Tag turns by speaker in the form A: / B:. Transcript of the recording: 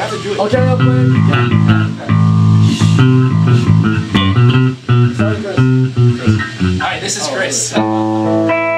A: have to do it.
B: Okay, I'll play.
A: Yeah.
B: Sorry, Chris.
A: All right, this is Chris. Oh,